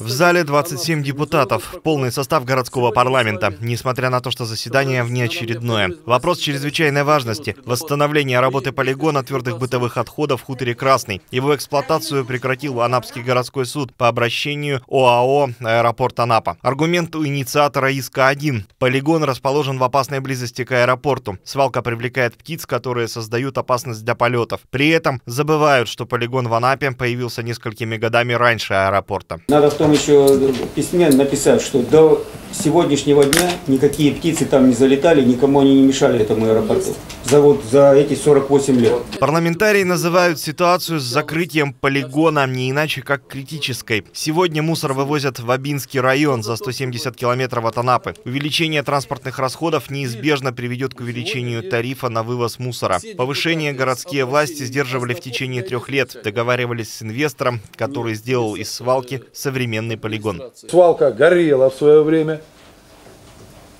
В зале 27 депутатов, полный состав городского парламента, несмотря на то, что заседание внеочередное. Вопрос чрезвычайной важности – восстановление работы полигона твердых бытовых отходов в хуторе Красный. Его эксплуатацию прекратил Анапский городской суд по обращению ОАО «Аэропорт Анапа». Аргумент у инициатора иска один. Полигон расположен в опасной близости к аэропорту. Свалка привлекает птиц, которые создают опасность для полетов. При этом забывают, что полигон в Анапе появился несколькими годами раньше аэропорта. Надо в том еще в письме написать, что до сегодняшнего дня никакие птицы там не залетали, никому они не мешали этому аэропорту. За, вот, за эти 48 лет. Парламентарии называют ситуацию с закрытием полигона не иначе как критической. Сегодня мусор вывозят в Абинский район за 170 километров от Анапы. Увеличение транспортных расходов неизбежно приведет к увеличению тарифа на вывоз мусора. Повышение городские власти сдерживали в течение трех лет. Договаривались с инвестором, который сделал из свалки современный полигон. Свалка горела в свое время.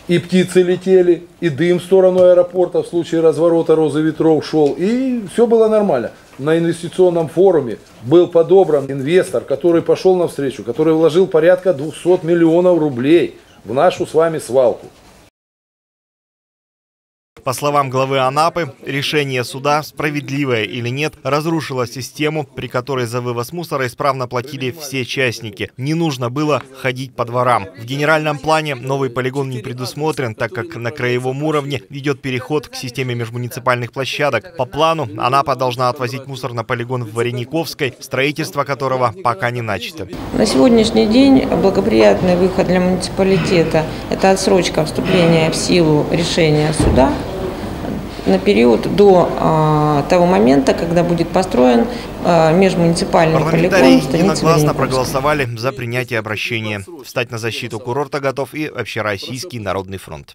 И птицы летели, и дым в сторону аэропорта в случае разворота розы ветров шел. И все было нормально. На инвестиционном форуме был подобран инвестор, который пошел навстречу, который вложил порядка 200 миллионов рублей в нашу с вами свалку. По словам главы Анапы, решение суда, справедливое или нет, разрушило систему, при которой за вывоз мусора исправно платили все частники. Не нужно было ходить по дворам. В генеральном плане новый полигон не предусмотрен, так как на краевом уровне ведет переход к системе межмуниципальных площадок. По плану Анапа должна отвозить мусор на полигон в Варениковской, строительство которого пока не начато. На сегодняшний день благоприятный выход для муниципалитета – это отсрочка вступления в силу решения суда на период до а, того момента, когда будет построен а, межмуниципальный Парламентарии полигон. единогласно проголосовали за принятие обращения. Встать на защиту курорта готов и Общероссийский народный фронт.